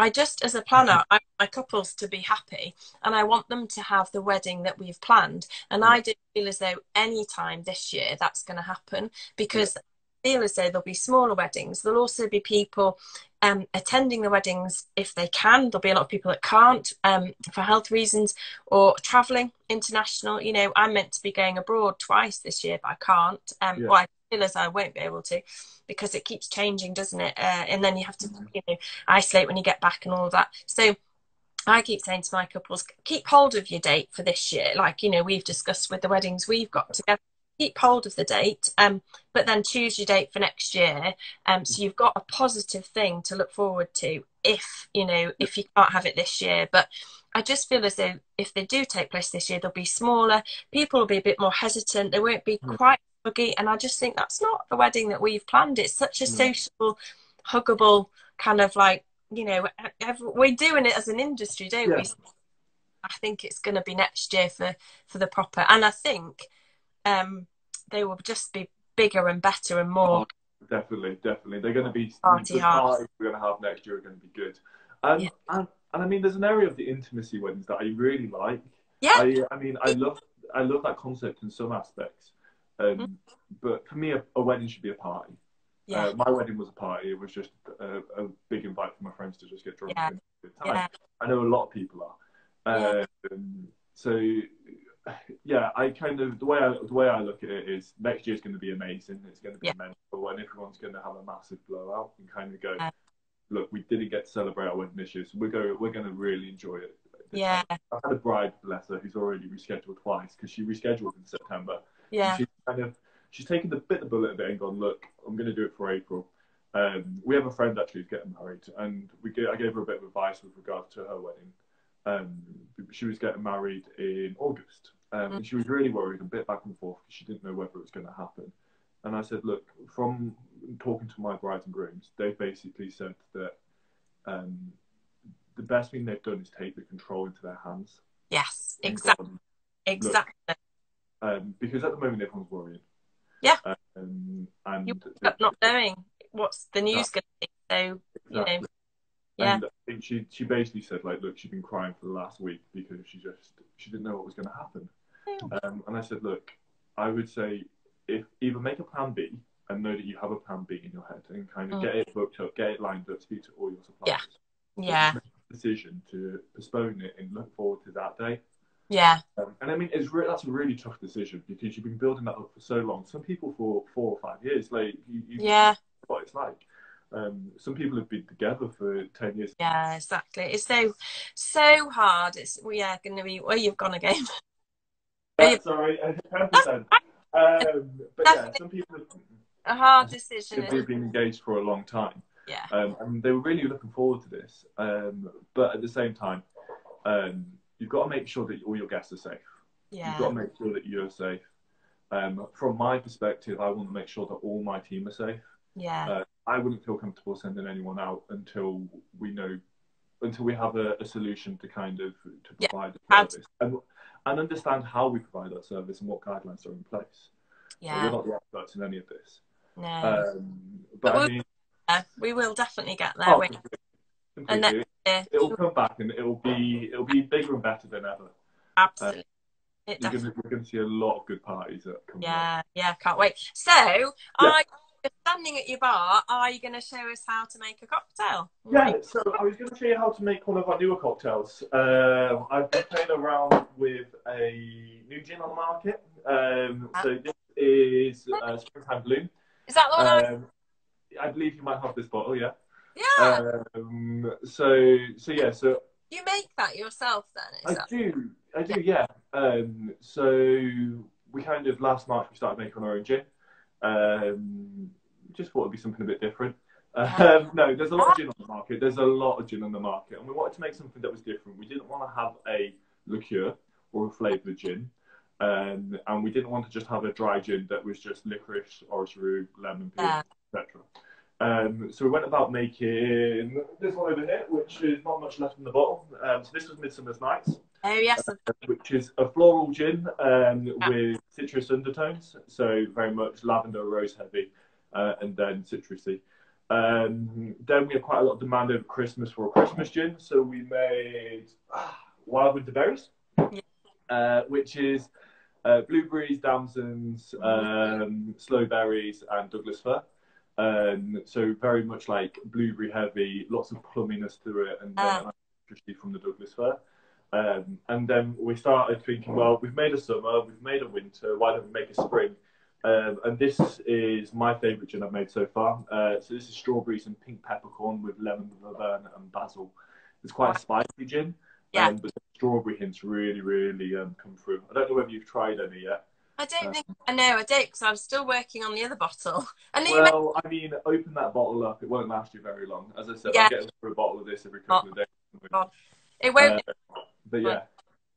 I just, as a planner, I want my couples to be happy and I want them to have the wedding that we've planned. And I do feel as though any time this year that's going to happen because I feel as though there'll be smaller weddings. There'll also be people um, attending the weddings if they can. There'll be a lot of people that can't um, for health reasons or traveling international. You know, I'm meant to be going abroad twice this year, but I can't. Um, yeah. Well, I feel as I won't be able to because it keeps changing, doesn't it? Uh, and then you have to, mm-hmm. you know, isolate when you get back and all that. So I keep saying to my couples, keep hold of your date for this year. Like, you know, we've discussed with the weddings we've got together. Keep hold of the date, um, but then choose your date for next year. Um, so you've got a positive thing to look forward to if, you know, if you can't have it this year. But I just feel as though if they do take place this year, they'll be smaller. People will be a bit more hesitant. They won't be mm. quite buggy. And I just think that's not the wedding that we've planned. It's such a social, huggable kind of like, you know, we're doing it as an industry, don't yeah. we? I think it's going to be next year for, for the proper. And I think um, they will just be bigger and better and more. Oh, definitely, definitely. They're going to be, Party the parties we're going to have next year are going to be good. Um, yeah. and, and I mean, there's an area of the intimacy weddings that I really like. Yeah. I, I mean, I love I love that concept in some aspects. Um, mm-hmm. But for me, a, a, wedding should be a party. Yeah. Uh, my wedding was a party. It was just a, a, big invite for my friends to just get drunk yeah. and have a good time. Yeah. I know a lot of people are. Um, so yeah, I kind of the way I the way I look at it is next year's going to be amazing. It's going to be Yeah. mental, and everyone's going to have a massive blowout and kind of go, Yeah. look, we didn't get to celebrate our wedding this year, so we're going we're going to really enjoy it. Yeah. time. I had a bride, bless her, who's already rescheduled twice because she rescheduled in September. Yeah. She's kind of she's taken the bit of the bullet a bit and gone, look, I'm going to do it for April. Um, we have a friend actually who's getting married, and we gave, I gave her a bit of advice with regards to her wedding. Um, she was getting married in August, um, and she was really worried, a bit back and forth because she didn't know whether it was going to happen. And I said, look, from talking to my brides and grooms, they basically said that um, the best thing they've done is take the control into their hands. Yes. Exactly. gone, Exactly. um, because at the moment everyone's worrying. Yeah. Um, and You not knowing what's the news going to be. So you know. Yeah. And I think she she basically said like, look, she'd been crying for the last week because she just she didn't know what was going to happen. Um, and I said, look, I would say if either make a plan B and know that you have a plan B in your head and kind of Mm. get it booked up, get it lined up, speak to all your suppliers. Yeah. A decision to postpone it and look forward to that day. Yeah. Um, and I mean, it's re- that's a really tough decision because you've been building that up for so long. Some people for four or five years, like you, you Yeah. what it's like. Um, some people have been together for ten years. Yeah. Exactly. It's so so hard. It's we are going to be. Well, you've gone again. Sorry, percent. Um, but yeah, some people have, A hard decision. they've been engaged for a long time, Yeah. um, and they were really looking forward to this. Um, but at the same time, um, you've got to make sure that all your guests are safe. Yeah. You've got to make sure that you're safe. Um, from my perspective, I want to make sure that all my team are safe. Yeah. Uh, I wouldn't feel comfortable sending anyone out until we know, until we have a, a solution to kind of to provide How a service and, and understand how we provide that service and what guidelines are in place. Yeah. We're not the experts in any of this. No. Um, but But I we'll- mean, Yeah, we will definitely get there. oh, And. Yeah, it'll come back and it'll be it'll be bigger and better than ever. absolutely. It You're gonna, we're going to see a lot of good parties that come. up. Yeah, yeah, can't wait. So, are you standing at your bar? Are you going to show us how to make a cocktail? Yeah, so I was going to show you how to make one of our newer cocktails. Um, I've been playing around with a new gin on the market. Um, so this is uh, Springtime Bloom. Is that the one? I... Um, I believe you might have this bottle, yeah. Yeah. Um, so, so yeah, so you make that yourself then? I that... do, I do, yeah. Um, so we kind of last March we started making our own gin. Um, just thought it'd be something a bit different. Um, no, there's a lot of gin on the market. There's a lot of gin on the market, and we wanted to make something that was different. We didn't want to have a liqueur or a flavoured gin, um, and we didn't want to just have a dry gin that was just licorice, orris root, lemon peel, Yeah. etc. Um, so we went about making this one over here, which is not much left in the bottle. Um, so this was Midsummer's Nights Oh yes. which is a floral gin um, with citrus undertones, so very much lavender, rose heavy, uh, and then citrusy. Um, then we had quite a lot of demand over Christmas for a Christmas gin, so we made ah, Wild Winter Berries, uh, which is uh, blueberries, damsons, um, sloe berries, and Douglas fir. Um, so very much like blueberry heavy, lots of plumminess to it, and then Ah. from the Douglas fir. Um, and then we started thinking, well, we've made a summer, we've made a winter, why don't we make a spring? Um, and this is my favourite gin I've made so far. Uh, so this is strawberries and pink peppercorn with lemon, verbena, and basil. It's quite a spicy gin, Yeah. um, but the strawberry hints really, really um, come through. I don't know whether you've tried any yet. I don't think I know. I don't because I'm still working on the other bottle. I Well, I mean, open that bottle up. It won't last you very long. As I said, Yeah. I'm getting through a bottle of this every couple of days. it won't. Uh, but yeah.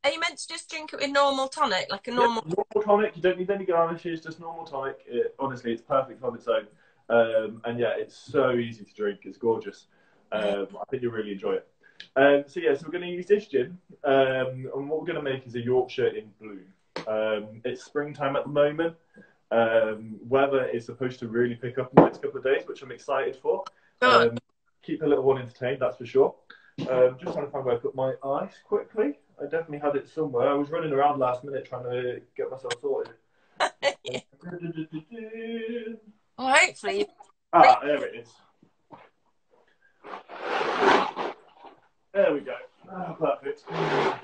Are you meant to just drink it with normal tonic, like a Yeah, normal? normal tonic. You don't need any garnishes, just normal tonic. It, honestly, it's perfect on its own. Um, and yeah, it's so easy to drink. It's gorgeous. Um, I think you'll really enjoy it. Um, so yeah, so we're going to use this gin, um, and what we're going to make is a Yorkshire in bloom. Um, it's springtime at the moment. Um, weather is supposed to really pick up in the next couple of days, which I'm excited for. Um, keep a little one entertained, that's for sure. Um, just trying to find where I put my ice quickly. I definitely had it somewhere. I was running around last minute trying to get myself sorted. well, hopefully, you- ah, there it is. There we go. Ah, perfect. So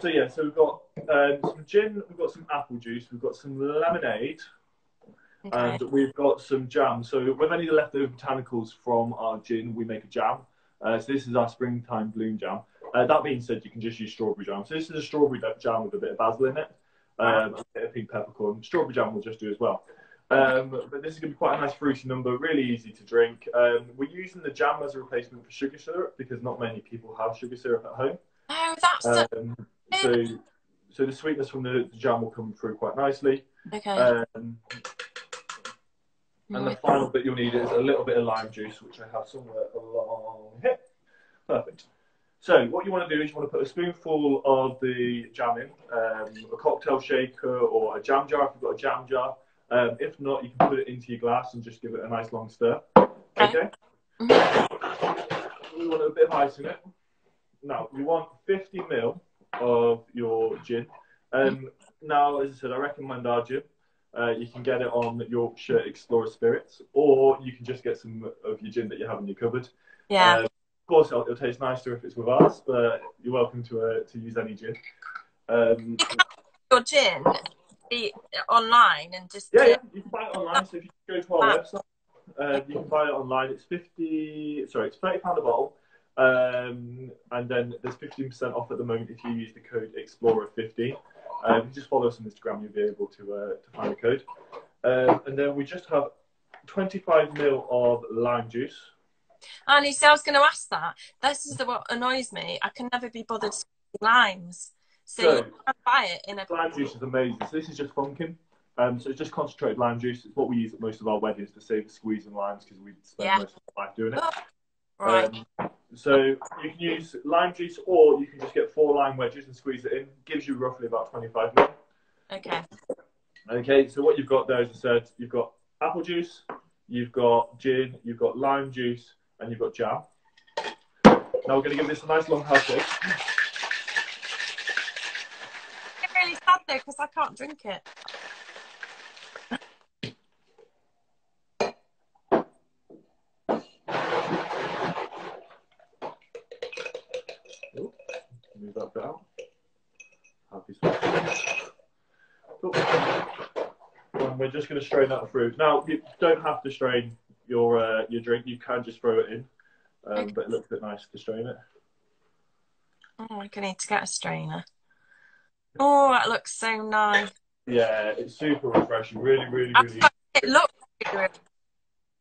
so yeah, so we've got um, some gin, we've got some apple juice, we've got some lemonade, Okay. and we've got some jam. So with any of the leftover botanicals from our gin, we make a jam. Uh, so this is our springtime bloom jam. Uh, that being said, you can just use strawberry jam. So this is a strawberry jam with a bit of basil in it, um, a bit of pink peppercorn. Strawberry jam will just do as well. Um, but this is going to be quite a nice fruity number, really easy to drink. Um, we're using the jam as a replacement for sugar syrup because not many people have sugar syrup at home. oh, that's the, Um, so, so the sweetness from the, the jam will come through quite nicely. okay. Um, and the final bit you'll need is a little bit of lime juice, which I have somewhere along here. Perfect. So what you want to do is you want to put a spoonful of the jam in, um, a cocktail shaker or a jam jar if you've got a jam jar. Um, if not, you can put it into your glass and just give it a nice long stir. Okay. We want a bit of ice in it. Now we want 50 ml of your gin. Um, now, as I said, I recommend our gin. Uh, you can get it on Yorkshire Explorer Spirits, or you can just get some of your gin that you have in your cupboard. yeah. Uh, of course, it'll, it'll taste nicer if it's with ours, but you're welcome to uh, to use any gin. Um, Your gin online and just yeah, yeah, you can buy it online. So if you go to our website, uh, you can buy it online. It's fifty, sorry, it's thirty pound a bottle, um, and then there's fifteen percent off at the moment if you use the code Explorer fifty. Um, if you just follow us on Instagram, you'll be able to uh, to find the code. Um, and then we just have twenty five ml of lime juice. And you see, I was going to ask that. This is the, what annoys me. I can never be bothered squeezing limes. So, So- you can buy it in a. Lime juice is amazing. So this is just funkin. Um, so it's just concentrated lime juice. It's what we use at most of our weddings to save the squeezing limes because we spend Yeah. most of our life doing it. Right. Um, so you can use lime juice or you can just get four lime wedges and squeeze it in. Gives you roughly about 25 ml. okay. Okay, so what you've got there, as I said, you've got apple juice, you've got gin, you've got lime juice, and you've got jam. Now we're going to give this a nice long hard shake. Really sad though because I can't drink it. Move that bit out. Happy switch. Cool. And we're just going to strain that through. Now, you don't have to strain your uh, your drink. You can just throw it in, um, Okay. but it looks a bit nice to strain it. Oh, I'm gonna need to get a strainer. Oh, that looks so nice. Yeah, it's super refreshing. Really, really, really. It looks really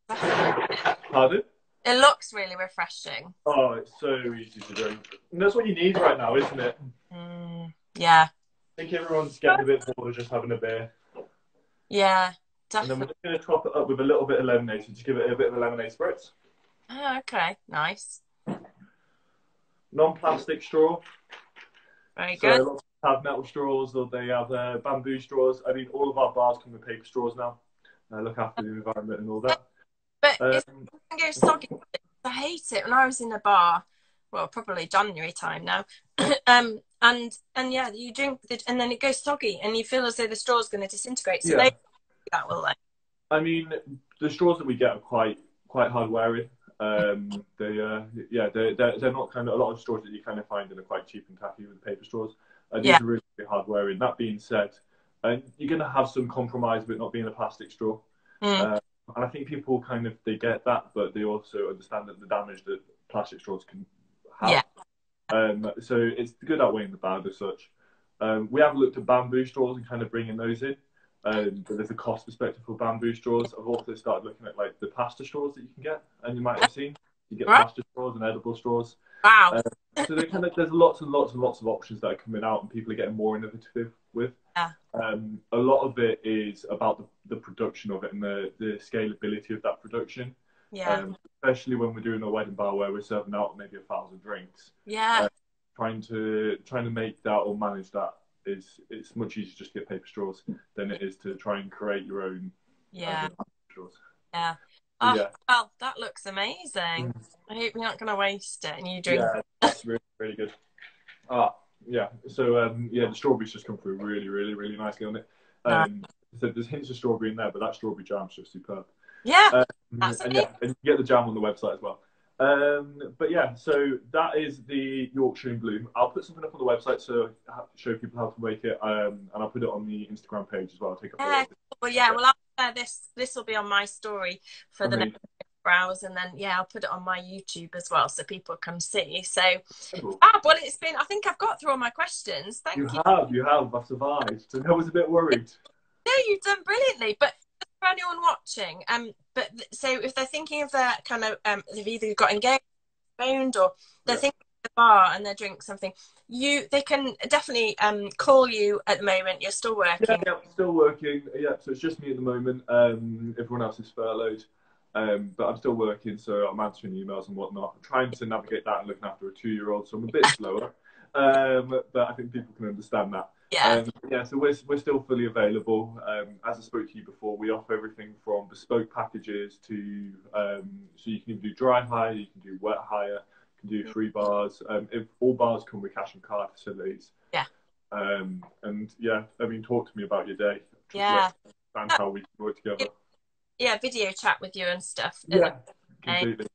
refreshing. Pardon? It looks really refreshing. Oh, it's so easy to drink. And that's what you need right now, isn't it? Mm, yeah, I think everyone's getting a bit bored of just having a beer. Yeah, definitely. And then we're just going to top it up with a little bit of lemonade. So just give it a bit of a lemonade spritz. Oh, okay, nice. Non-plastic straw. Very So good. lots have metal straws or they have uh, bamboo straws. I mean, all of our bars come with paper straws now. Uh, look after the environment and all that. But it's Um, can go soggy. I hate it when I was in a bar. Well, probably January time now. um, and and yeah, you drink the, and then it goes soggy, and you feel as though the straw's going to disintegrate. So Yeah. they that will they? I mean, the straws that we get are quite quite hard wearing. Um, they, uh, yeah, they're, they're, they're not kind of a lot of straws that you kind of find in are quite cheap and tacky with paper straws. Uh, these Yeah. are really, really hard wearing. That being said, uh, you're going to have some compromise with not being a plastic straw. Mm. Uh, and I think people kind of they get that, but they also understand that the damage that plastic straws can have. Yeah. Um, so it's the good outweighing the bad as such. Um, we have looked at bamboo straws and kind of bringing those in. Um, but there's a cost perspective for bamboo straws. I've also started looking at like the pasta straws that you can get, and you might have seen you get pasta straws and edible straws. Wow. Uh, so kind of, there's lots and lots and lots of options that are coming out, and people are getting more innovative with. Yeah. Um, a lot of it is about the, the production of it and the, the scalability of that production. Yeah. Um, especially when we're doing a wedding bar where we're serving out maybe a thousand drinks. yeah. uh, Trying to trying to make that or manage that is it's much easier just to get paper straws than it is to try and create your own yeah. uh, straws. Yeah. Oh, Yeah. well, that looks amazing. I hope you're not going to waste it and you drink. Yeah, that's really really good. Ah, yeah. So um, yeah, the strawberries just come through really, really, really nicely on it. Um, so there's hints of strawberry in there, but that strawberry jam's just superb. Yeah. Um, and yeah, and you get the jam on the website as well. Um, but yeah, so that is the Yorkshire in Bloom. I'll put something up on the website to show people how to make it, um, and I'll put it on the Instagram page as well. I'll take a yeah, well, yeah, well, I'll, uh, this this will be on my story for the next browse, and then yeah, I'll put it on my YouTube as well, so people can see. So, cool. ah, well, it's been. I think I've got through all my questions. Thank you. You have, you have. I've survived. So I was a bit worried. No, you've done brilliantly, but for anyone watching, um, but so if they're thinking of that kind of, um, they've either got engaged, phoned, or they're yeah. thinking of the bar and they're drinking something, you they can definitely um call you at the moment. You're still working. Yeah, yeah still working. Yeah, so it's just me at the moment. Um, everyone else is furloughed. Um, but I'm still working, so I'm answering emails and whatnot. I'm trying to navigate that and looking after a two-year-old, so I'm a bit slower. Um, but I think people can understand that. Yeah. Um, yeah, so we're, we're still fully available. Um, as I spoke to you before, we offer everything from bespoke packages to, um, so you can do dry hire, you can do wet hire, you can do free bars. Um, if all bars come with cash and card facilities. Yeah. Um, and yeah, I mean, talk to me about your day. Yeah. And how we can work together. Yeah, video chat with you and stuff. Yeah, completely.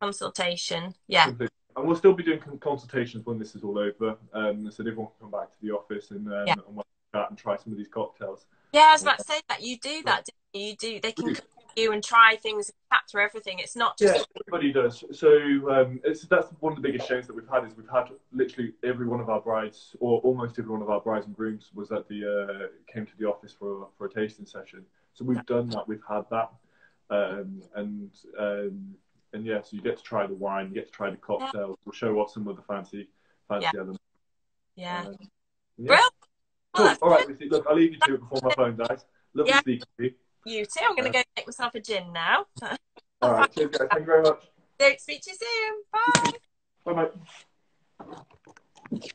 Consultation. Yeah. Completely and we'll still be doing consultations when this is all over. Um, so everyone can come back to the office and, um, yeah. and chat and try some of these cocktails. Yeah, I was about to say that you do that. You? you? do. They can come to you and try things, and chat through everything. It's not just yeah, everybody does. So um, that's one of the biggest shames that we've had is we've had literally every one of our brides, or almost every one of our brides and grooms, was at the uh, came to the office for for a tasting session. So we've done that. We've had that, um, and um, and yeah, so you get to try the wine, you get to try the cocktails. We'll show off some of the fancy, fancy yeah. elements. Yeah. Um, yeah. Cool. All right, look, I'll leave you to it before my phone dies. Lovely yeah. speaking to you. You too. I'm going to uh, go make myself a gin now. all right, cheers, guys. Thank you very much. So, speak to you soon. Bye. Bye, bye.